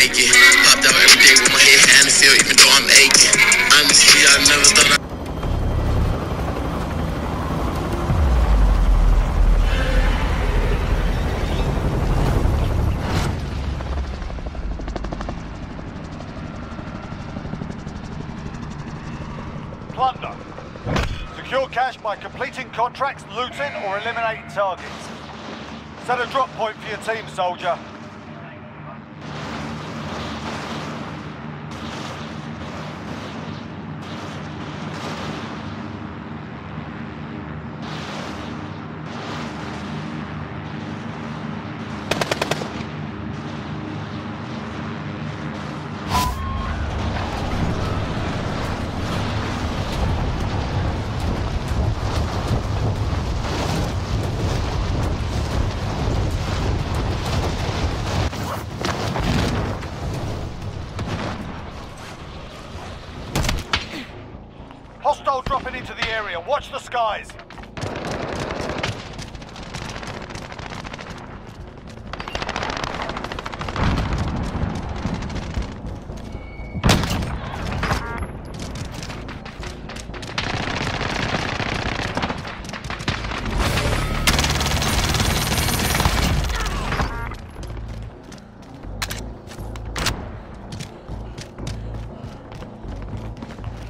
it. Popped out every day with my head high in the field, even though I'm aching. Honestly, I never thought I Plunder. Secure cash by completing contracts, looting, or eliminating targets. Set a drop point for your team, soldier. Hostile dropping into area. Watch the skies.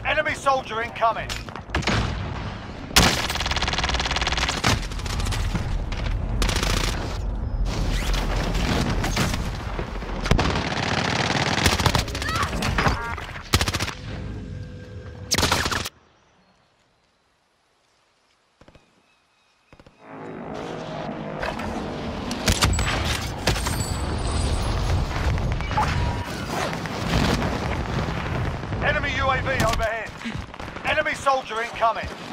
Enemy soldier incoming. Soldier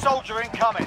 soldier incoming.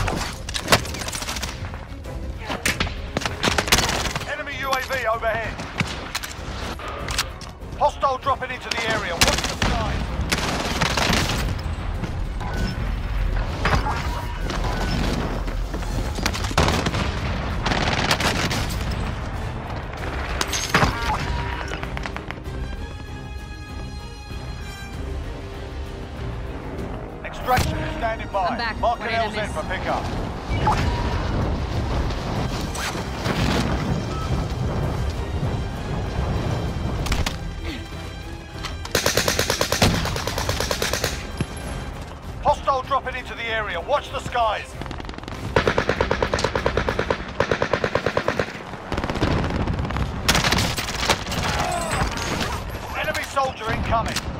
Extraction is standing by. I'm back. Mark What an did I LZ miss? for pickup. Hostile dropping into the area. Watch the skies. Enemy soldier incoming.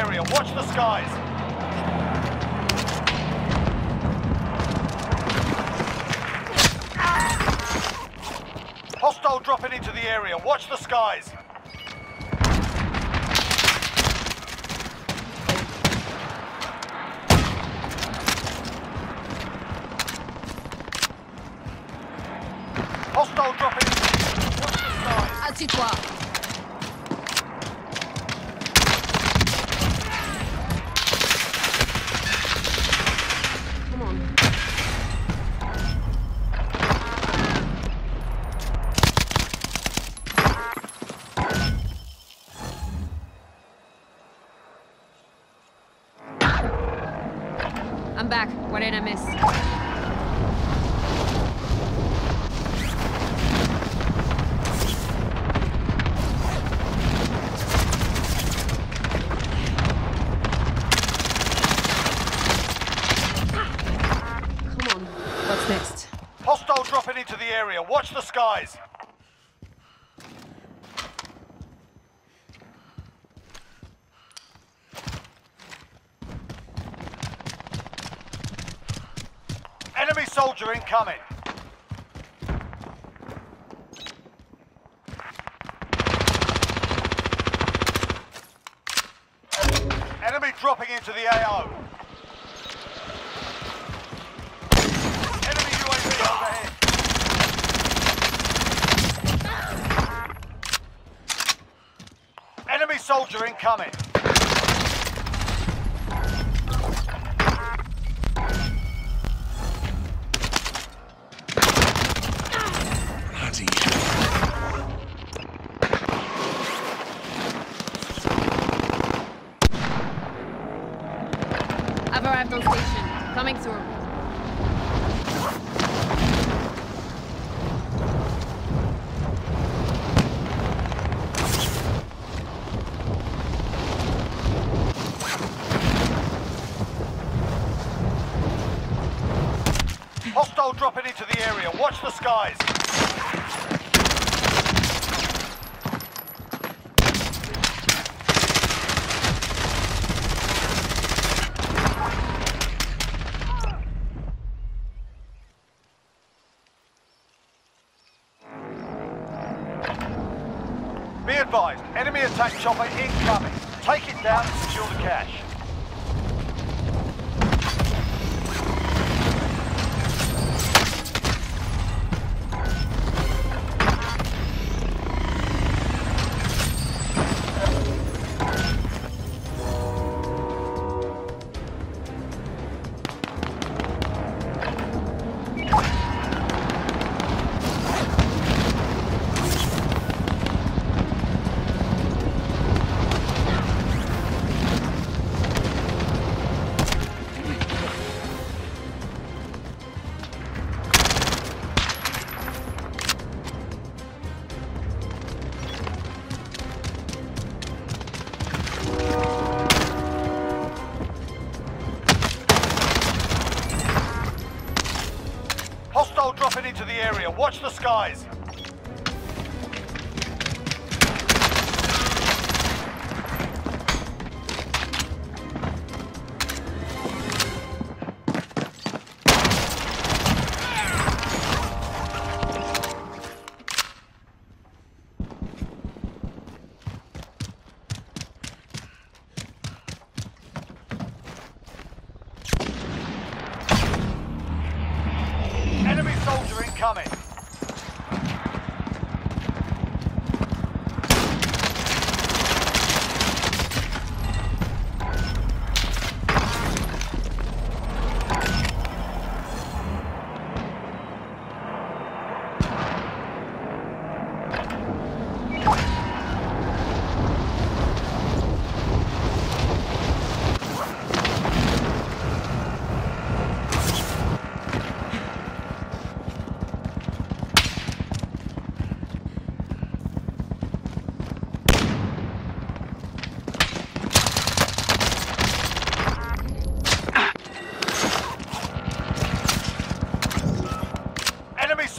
Area. Watch the skies. Hostile dropping into the area. Watch the skies. Next? Hostile dropping into the area. Watch the skies. Enemy soldier incoming. Enemy dropping into the AO. soldier incoming. I've arrived on station. Coming through. Hostile dropping into the area. Watch the skies. Be advised, enemy attack chopper incoming. Take it down and secure the cache. Into the area. Watch the skies.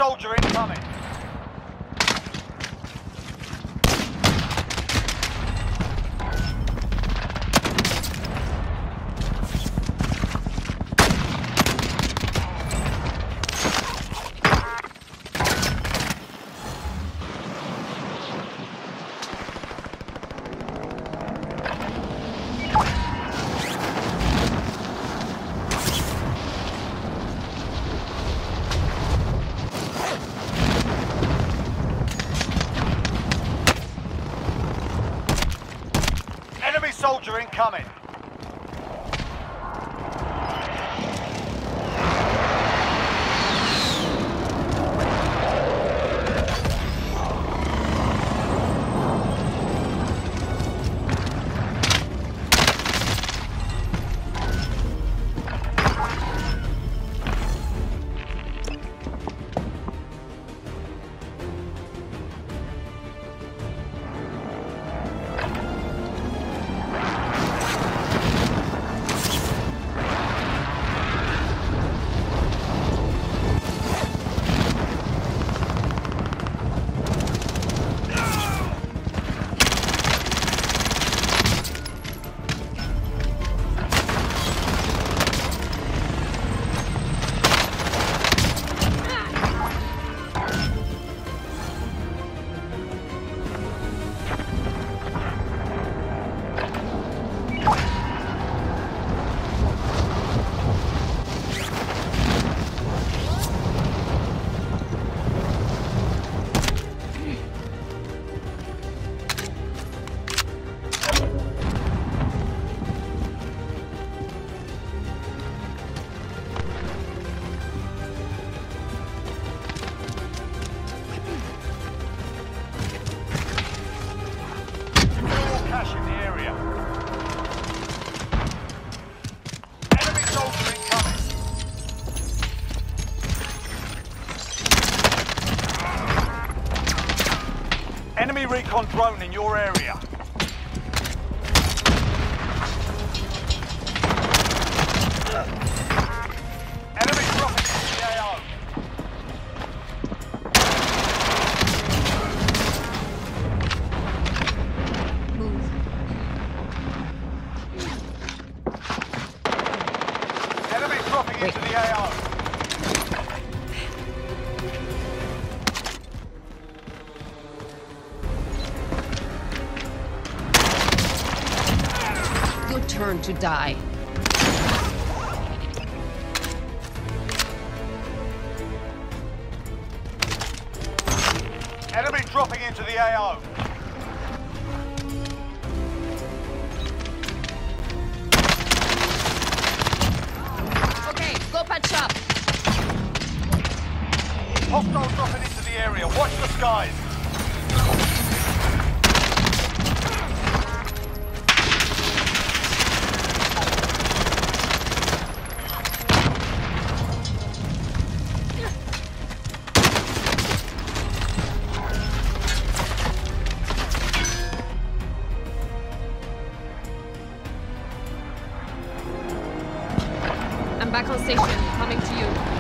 Soldier incoming. Soldier incoming. recon drone in your area. die. Enemy dropping into the AO. back on station. Coming to you.